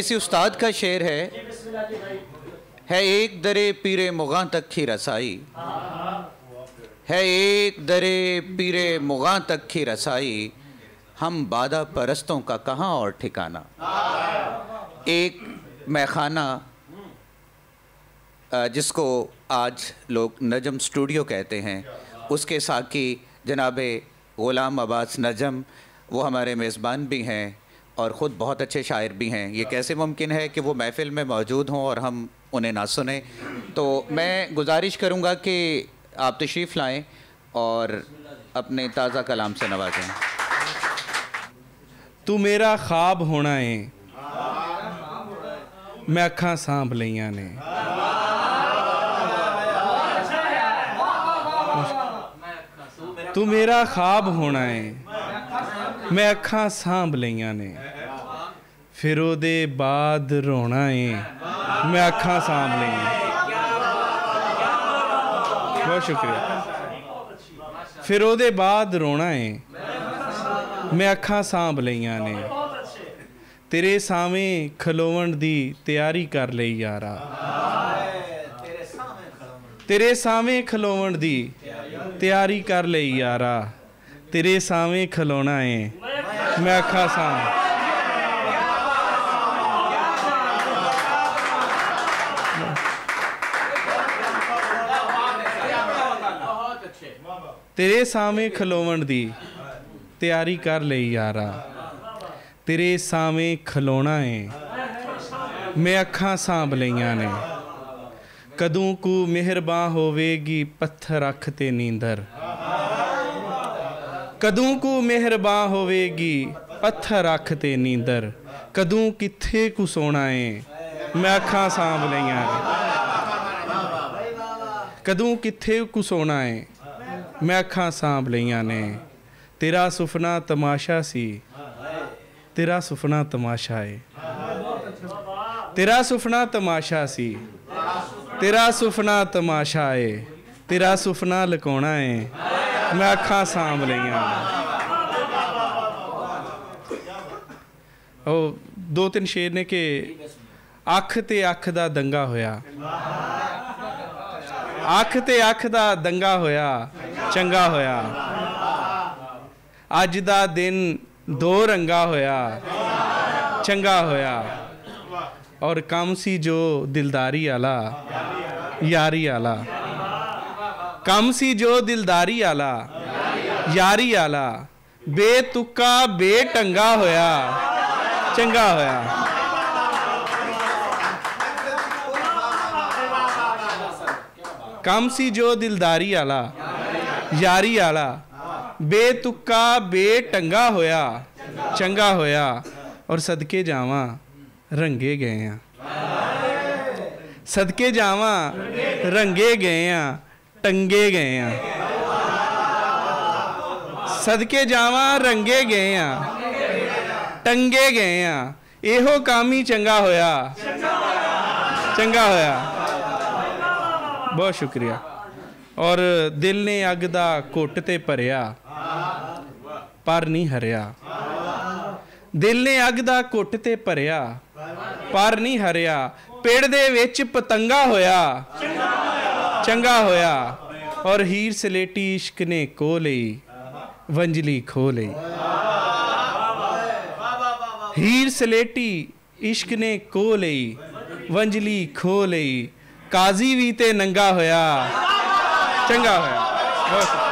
किसी उस्ताद का शेर है है एक दरे पीरे मुगा तक की रसाई, है एक दरे पीरे मुगा तक की रसाई, हम बादा परस्तों का कहाँ और ठिकाना। एक मैखाना जिसको आज लोग नजम स्टूडियो कहते हैं, उसके साकी जनाब ग़ुलाम अब्बास नजम, वो हमारे मेज़बान भी हैं। और ख़ुद बहुत अच्छे शायर भी हैं ये कैसे मुमकिन है कि वो महफ़िल में मौजूद हों और हम उन्हें ना सुने तो मैं गुजारिश करूँगा कि आप तशरीफ़ लाएँ और अपने ताज़ा कलाम से नवाजें ਤੂੰ ਮੇਰਾ ਖਾਬ ਹੋਣਾ ਏ ਮੈਂ ਅੱਖਾਂ ਸਾਂਭ ਲਈਆਂ ਨੇ ਤੂੰ ਮੇਰਾ ਖਾਬ ਹੋਣਾ ਏ ਮੈਂ ਅੱਖਾਂ ਸਾਂਭ ਲਈਆਂ ਨੇ ਫਿਰ ਉਹਦੇ ਬਾਅਦ ਰੋਣਾ ਏ। ਮੈਂ ਅੱਖਾਂ ਸਾਂਭ ਲਈਆਂ। ਬਹੁਤ ਸ਼ੁਕਰੀਆ। ਫਿਰ ਉਹਦੇ ਬਾਅਦ ਰੋਣਾ ਏ। ਮੈਂ ਅੱਖਾਂ ਸਾਂਭ ਲਈਆਂ ਨੇ। ਤੇਰੇ ਸਾਵੇਂ ਖਲੋਵਣ ਦੀ ਤਿਆਰੀ ਕਰ ਲਈ ਯਾਰਾ। ਤੇਰੇ ਸਾਵੇਂ ਖਲੋਵਣ ਦੀ ਤਿਆਰੀ ਕਰ ਲਈ ਯਾਰਾ। ਤੇਰੇ ਸਾਵੇਂ ਖਲੋਣਾ ਏ। ਮੈਂ ਅੱਖਾਂ ਸਾਂਭ ਤੇਰੇ ਸਾਵੇਂ ਖਲੋਵਣ ਦੀ ਤਿਆਰੀ ਕਰ ਲਈ ਯਾਰਾ। ਤੇਰੇ ਸਾਵੇਂ ਖਲੋਣਾ ਏ। ਮੈਂ ਅੱਖਾਂ ਸਾਂਭ ਲਈਆਂ ਨੇ। ਕਦੋਂ ਕੂ ਮਿਹਰਬਾਨ ਹੋਵੇਗੀ ਪੱਥਰ ਅੱਖ ਤੇ ਨੀਂਦਰ। ਕਦੋਂ ਕੂ ਮਿਹਰਬਾਂ ਹੋਵੇਗੀ ਪੱਥਰ ਅੱਖ ਤੇ ਨੀਂਦਰ। ਕਦੋਂ ਕਿੱਥੇ ਕੁ ਸੋਣਾ ਏ। ਮੈਂ ਅੱਖਾਂ ਸਾਂਭ ਲਈਆਂ ਨੇ ਕਦੋਂ ਕਿੱਥੇ ਕੁ ਸੋਣਾ ਏ ਮੈਂ ਅੱਖਾਂ ਸਾਂਭ ਲਈਆਂ ਨੇ ਤੇਰਾ ਸੁਪਨਾ ਤਮਾਸ਼ਾ ਸੀ ਤੇਰਾ ਸੁਪਨਾ ਤਮਾਸ਼ਾ ਏ ਤੇਰਾ ਸੁਪਨਾ ਤਮਾਸ਼ਾ ਸੀ ਤੇਰਾ ਸੁਪਨਾ ਤਮਾਸ਼ਾ ਏ ਤੇਰਾ ਸੁਪਨਾ ਲਕਾਉਣਾ ਏ ਮੈਂ ਅੱਖਾਂ ਸਾਂਭ ਲਈਆਂ ਉਹ ਦੋ ਤਿੰਨ ਸ਼ੇਰ ਨੇ ਕਿ ਅੱਖ ਤੇ ਅੱਖ ਦਾ ਦੰਗਾ ਹੋਇਆ। ਅੱਖ ਤੇ ਅੱਖ ਦਾ ਦੰਗਾ ਹੋਇਆ, ਚੰਗਾ ਹੋਇਆ। ਅੱਜ ਦਾ ਦਿਨ ਦੋ ਰੰਗਾ ਹੋਇਆ, ਚੰਗਾ ਹੋਇਆ। ਔਰ ਕੰਮ ਸੀ ਜੋ ਦਿਲਦਾਰੀ ਵਾਲਾ, ਯਾਰੀ ਵਾਲਾ। ਕੰਮ ਸੀ ਜੋ ਦਿਲਦਾਰੀ ਵਾਲਾ, ਯਾਰੀ ਵਾਲਾ। ਬੇਤੁਕਾ, ਬੇਟੰਗਾ ਹੋਇਆ, ਚੰਗਾ ਹੋਇਆ। ਕੰਮ ਸੀ ਜੋ ਦਿਲਦਾਰੀ ਵਾਲਾ ਯਾਰੀ ਵਾਲਾ ਬੇਤੁਕਾ ਬੇਟੰਗਾ ਹੋਇਆ ਚੰਗਾ ਹੋਇਆ ਔਰ ਸਦਕੇ ਜਾਵਾਂ ਰੰਗੇ ਗਏ ਆ ਸਦਕੇ ਜਾਵਾਂ ਰੰਗੇ ਗਏ ਆ ਟੰਗੇ ਗਏ ਆ ਸਦਕੇ ਜਾਵਾਂ ਰੰਗੇ ਗਏ ਆ ਟੰਗੇ ਗਏ ਆ ਇਹੋ ਕੰਮ ਹੀ ਚੰਗਾ ਹੋਇਆ ਚੰਗਾ ਹੋਇਆ ਬਹੁਤ ਸ਼ੁਕਰੀਆ। ਔਰ ਦਿਲ ਨੇ ਅੱਗ ਦਾ ਘੁੱਟ ਤੇ ਭਰਿਆ, ਪਰ ਨਹੀਂ ਹਰਿਆ। ਦਿਲ ਨੇ ਅੱਗ ਦਾ ਘੁੱਟ ਤੇ ਭਰਿਆ, ਪਰ ਨਹੀਂ ਹਰਿਆ। ਪੇੜ ਦੇ ਵਿੱਚ ਪਤੰਗਾ ਹੋਇਆ, ਚੰਗਾ ਹੋਇਆ। ਔਰ ਹੀਰ ਸਲੇਟੀ ਇਸ਼ਕ ਨੇ ਕੋ ਲਈ ਵੰਜਲੀ ਖੋ ਲਈ। ਹੀਰ ਸਲੇਟੀ ਇਸ਼ਕ ਨੇ ਕੋ ਲਈ ਵੰਜਲੀ ਖੋ ਲਈ। ਕਾਜ਼ੀ ਵੀ ਤੇ ਨੰਗਾ ਹੋਇਆ। ਚੰਗਾ ਹੋਇਆ। ਬਹੁਤ